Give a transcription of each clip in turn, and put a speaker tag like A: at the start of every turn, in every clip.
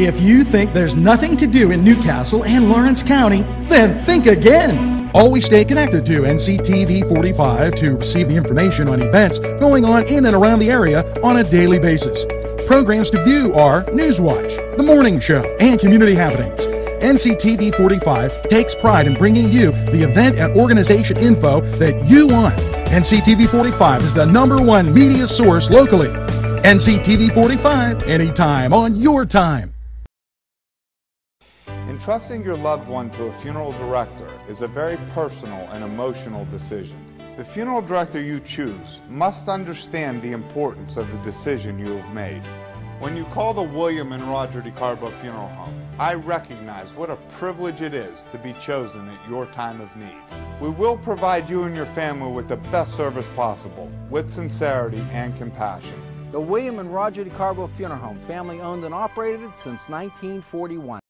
A: If you think there's nothing to do in Newcastle and Lawrence County, then think again. Always stay connected to NCTV 45 to receive the information on events going on in and around the area on a daily basis. Programs to view are Newswatch, The Morning Show, and Community Happenings. NCTV 45 takes pride in bringing you the event and organization info that you want. NCTV 45 is the number one media source locally. NCTV 45, anytime on your time.
B: Entrusting your loved one to a funeral director is a very personal and emotional decision. The funeral director you choose must understand the importance of the decision you have made. When you call the William and Roger DeCarbo Funeral Home, I recognize what a privilege it is to be chosen at your time of need. We will provide you and your family with the best service possible, with sincerity and compassion.
C: The William and Roger DeCarbo Funeral Home, family owned and operated since 1941.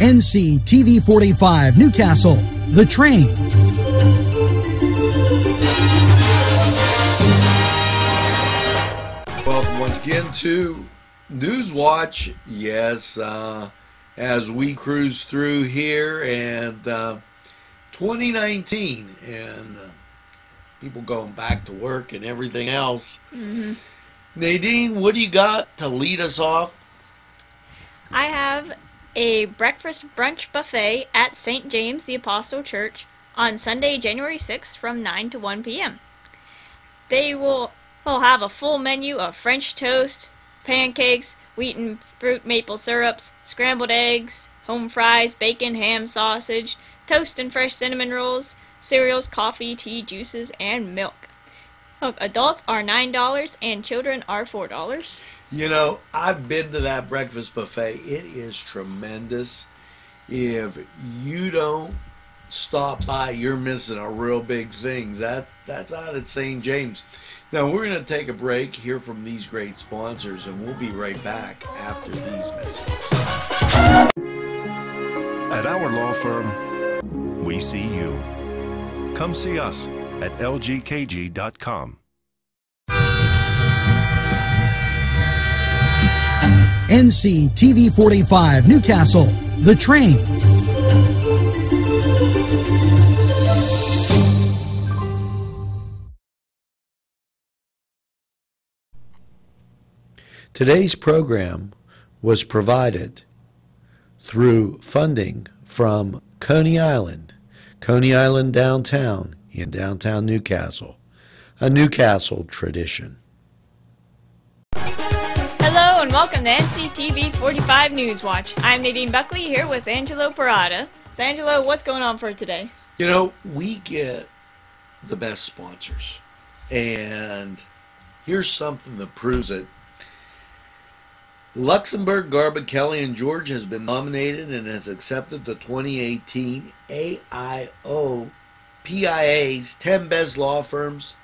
A: NC TV 45 Newcastle, The Train.
D: Welcome once again to Newswatch. Yes, uh, as we cruise through here and uh, 2019 and uh, people going back to work and everything else.
E: Mm-hmm.
D: Nadine, what do you got to lead us off?
E: I have a breakfast brunch buffet at St. James the Apostle Church on Sunday, January 6th from 9 to 1 p.m. They will, will have a full menu of French toast, pancakes, wheat and fruit maple syrups, scrambled eggs, home fries, bacon, ham, sausage, toast and fresh cinnamon rolls, cereals, coffee, tea, juices, and milk. Look, adults are $9 and children are $4.
D: You know, I've been to that breakfast buffet. It is tremendous. If you don't stop by, you're missing a real big thing. That that's out at St. James. Now we're going to take a break, hear from these great sponsors, and we'll be right back after these messages.
F: At our law firm, we see you. Come see us at lgkg.com.
A: NC TV 45 Newcastle, The Train.
D: Today's program was provided through funding from Coney Island, Coney Island downtown in downtown Newcastle, a Newcastle tradition.
E: Hello and welcome to NCTV 45 News Watch. I'm Nadine Buckley here with Angelo Perrotta. So, Angelo, what's going on for today?
D: You know, we get the best sponsors. And here's something that proves it. Luxenberg, Garbett, Kelly, and George has been nominated and has accepted the 2018 AIO PIA's 10 best law firms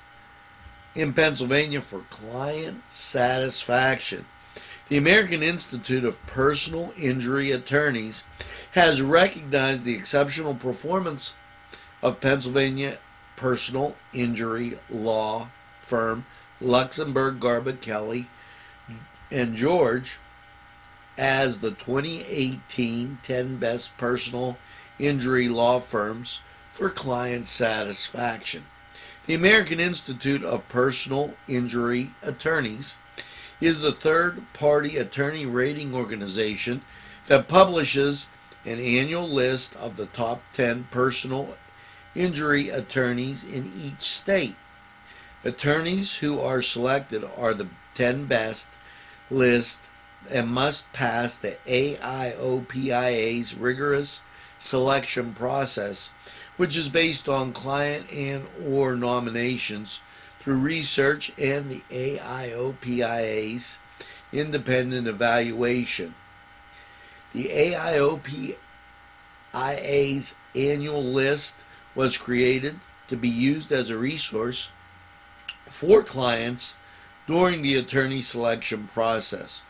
D: in Pennsylvania for client satisfaction. The American Institute of Personal Injury Attorneys has recognized the exceptional performance of Pennsylvania personal injury law firm Luxenberg, Garbett, Kelly, and George as the 2018 10 best personal injury law firms for client satisfaction. The American Institute of Personal Injury Attorneys is the third party attorney rating organization that publishes an annual list of the top 10 personal injury attorneys in each state. Attorneys who are selected are the 10 best list and must pass the AIOPIA's rigorous selection process, which is based on client and or nominations through research and the AIOPIA's independent evaluation. The AIOPIA's annual list was created to be used as a resource for clients during the attorney selection process.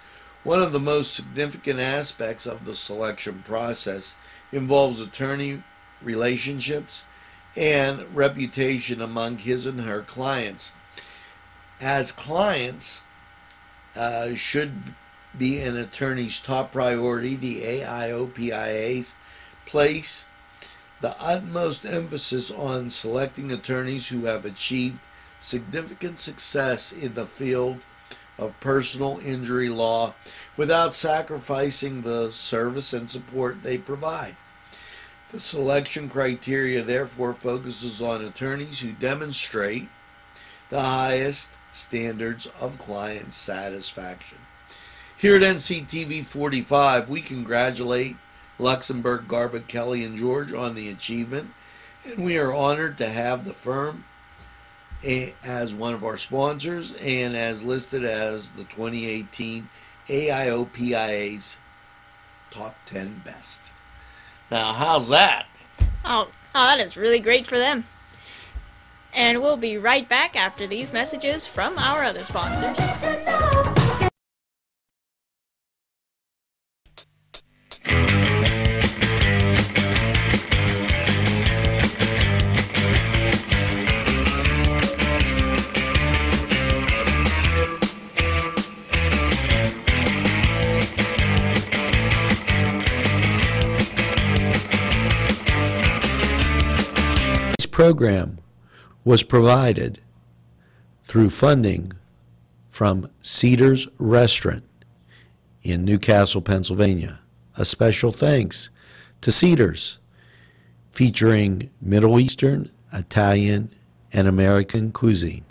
D: One of the most significant aspects of the selection process involves attorney relationships and reputation among his and her clients. as clients uh, should be an attorney's top priority. The AIOPIAs place the utmost emphasis on selecting attorneys who have achieved significant success in the field of personal injury law without sacrificing the service and support they provide. The selection criteria therefore focuses on attorneys who demonstrate the highest standards of client satisfaction. Here at NCTV 45, we congratulate Luxenberg, Garbett, Kelly, and George on the achievement, and we are honored to have the firm as one of our sponsors and as listed as the 2018 AIOPIA's top 10 best. Now, how's that?
E: Oh, oh, that is really great for them. And we'll be right back after these messages from our other sponsors.
D: Program was provided through funding from Cedars Restaurant in Newcastle, Pennsylvania. A special thanks to Cedars, featuring Middle Eastern, Italian, and American cuisine.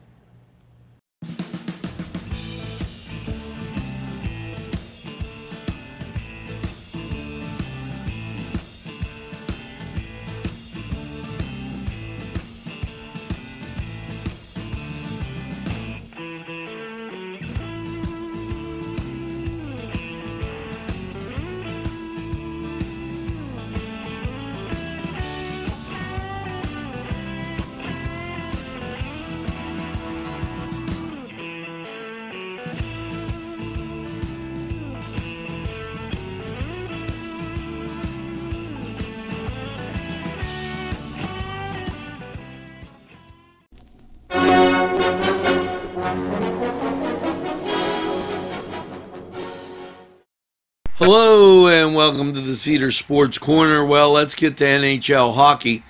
D: Hello and welcome to the Cedar Sports Corner. Well, let's get to NHL hockey.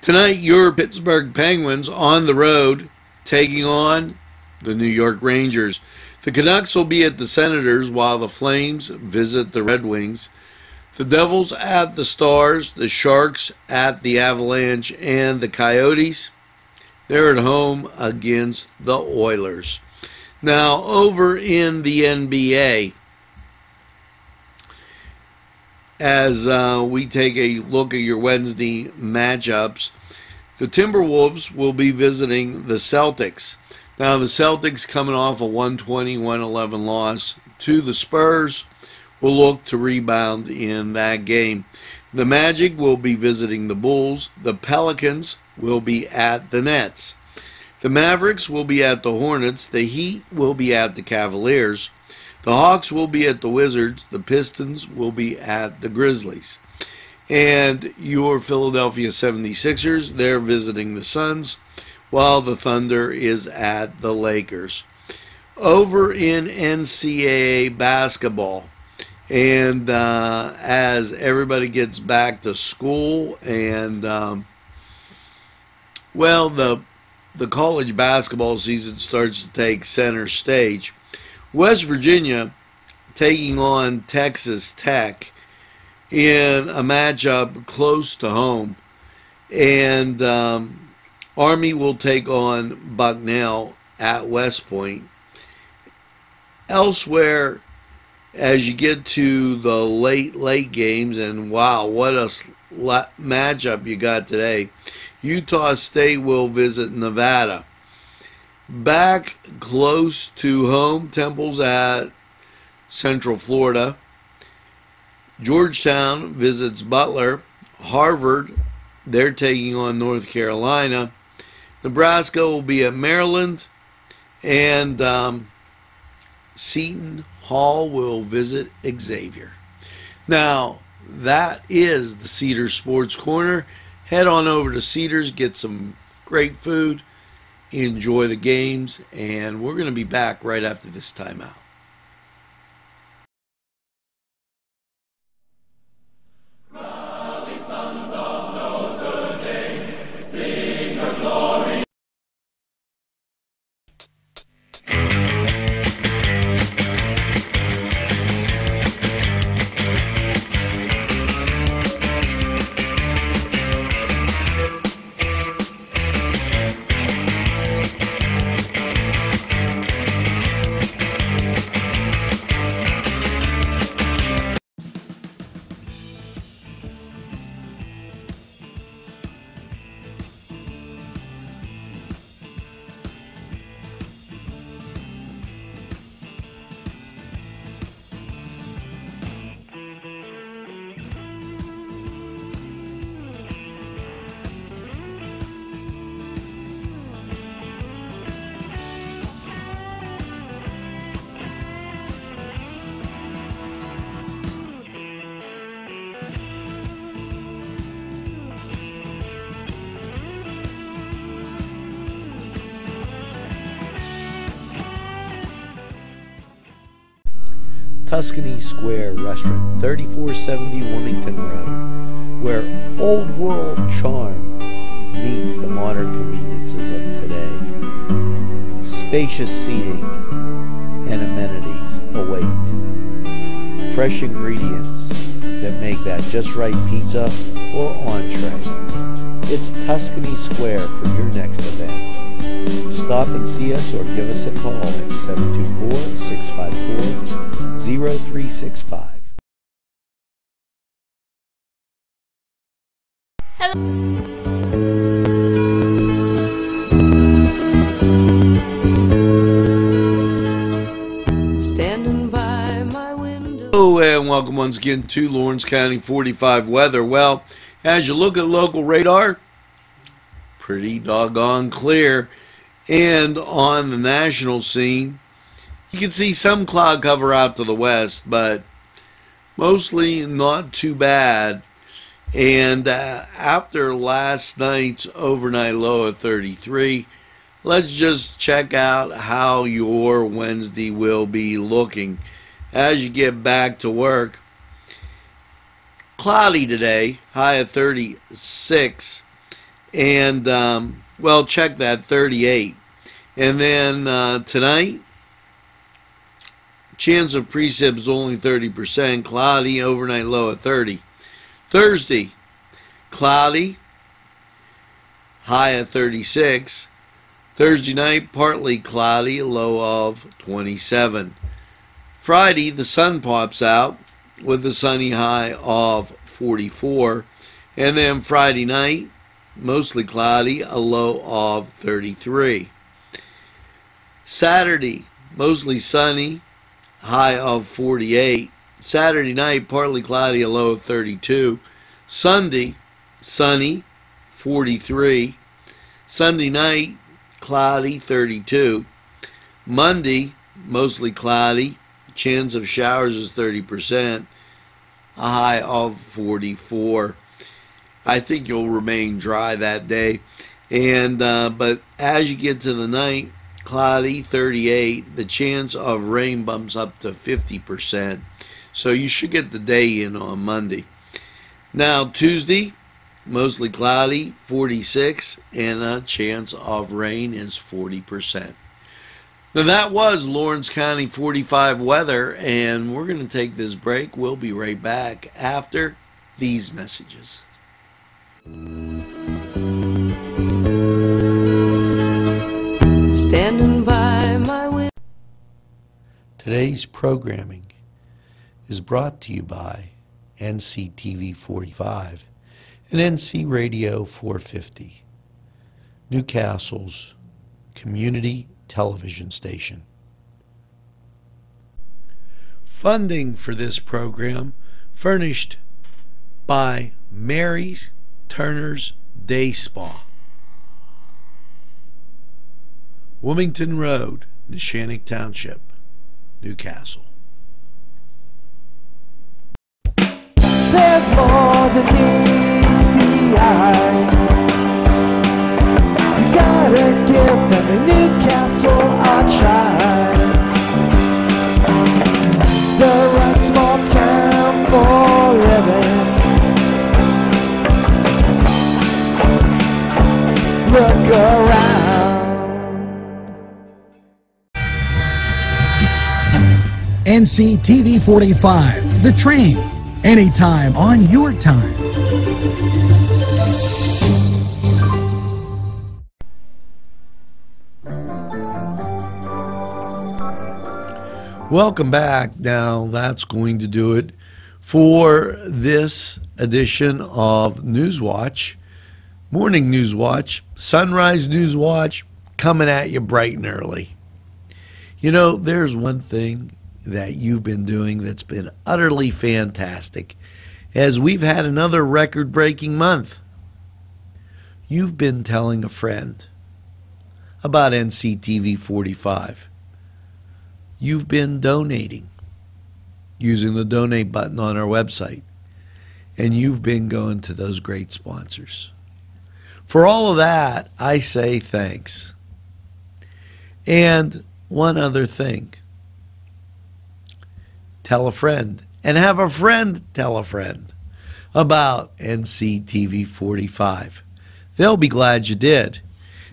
D: Tonight, your Pittsburgh Penguins on the road taking on the New York Rangers. The Canucks will be at the Senators while the Flames visit the Red Wings. The Devils at the Stars, the Sharks at the Avalanche, and the Coyotes. They're at home against the Oilers. Now, over in the NBA, as uh, we take a look at your Wednesday matchups. The Timberwolves will be visiting the Celtics. Now, the Celtics, coming off a 120 111 loss to the Spurs, will look to rebound in that game. The Magic will be visiting the Bulls. The Pelicans will be at the Nets. The Mavericks will be at the Hornets. The Heat will be at the Cavaliers. The Hawks will be at the Wizards. The Pistons will be at the Grizzlies. And your Philadelphia 76ers, they're visiting the Suns, while the Thunder is at the Lakers. Over in NCAA basketball, and uh, as everybody gets back to school, and um, well, the the college basketball season starts to take center stage. West Virginia taking on Texas Tech in a matchup close to home. And um, Army will take on Bucknell at West Point. Elsewhere, as you get to the late, late games, and wow, what a matchup you got today. Utah State will visit Nevada back close to home. Temple's at Central Florida. Georgetown visits Butler. Harvard, they're taking on North Carolina. Nebraska will be at Maryland. And um, Seton Hall will visit Xavier. Now, that is the Cedars Sports Corner. Head on over to Cedars, get some great food enjoy the games, and we're going to be back right after this timeout. Tuscany Square Restaurant, 3470 Wilmington Road, where old world charm meets the modern conveniences of today. Spacious seating and amenities await. Fresh ingredients that make that just right pizza or entree. It's Tuscany Square for your next event. Stop and see us or give us a call at 724 654 0365.
G: Standing by my window.
D: Hello and welcome once again to Lawrence County 45 weather. Well, as you look at local radar, pretty doggone clear. And on the national scene, you can see some cloud cover out to the west, but mostly not too bad. And uh, after last night's overnight low of 33, let's just check out how your Wednesday will be looking as you get back to work. Cloudy today, high of 36, and um, well, check that 38. And then uh, tonight, chance of precip's only 30%, cloudy, overnight low of 30. Thursday, cloudy, high of 36. Thursday night, partly cloudy, low of 27. Friday, the sun pops out with a sunny high of 44. And then Friday night, mostly cloudy, a low of 33. Saturday, mostly sunny, high of 48. Saturday night, partly cloudy, a low of 32. Sunday, sunny, 43. Sunday night, cloudy, 32. Monday, mostly cloudy, chance of showers is 30%, a high of 44. I think you'll remain dry that day. And uh, but as you get to the night, cloudy 38 the chance of rain bumps up to 50% so you should get the day in on monday. Now tuesday mostly cloudy 46 and a chance of rain is 40% now that was lawrence county 45 weather and we're going to take this break. We'll be right back after these messages
G: Standing by my window.
D: Today's programming is brought to you by NCTV 45 and NC Radio 450, Newcastle's community television station. Funding for this program furnished by Mary's Turner's Day Spa. Wilmington Road, Neshannock Township, Newcastle.
H: There's more than meets the eye. You gotta give them a Newcastle a try. They're a small town for living. Look around.
A: NCTV 45, The Train. Anytime on your time.
D: Welcome back. Now, that's going to do it for this edition of Newswatch, Morning Newswatch, Sunrise Newswatch, coming at you bright and early. You know, there's one thing that you've been doing that's been utterly fantastic as we've had another record breaking month. You've been telling a friend about NCTV 45 you've been donating using the donate button on our website. And you've been going to those great sponsors. For all of that, I say thanks. And one other thing tell a friend and have a friend tell a friend about NCTV 45. They'll be glad you did.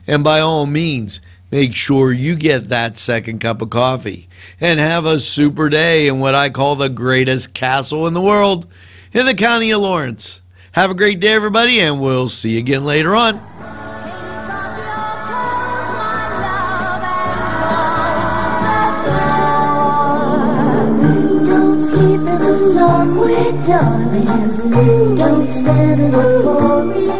D: And by all means, make sure you get that second cup of coffee and have a super day in what I call the greatest castle in the world in the county of Lawrence. Have a great day, everybody, and we'll see you again later on.
I: darling. Don't stand in the for me.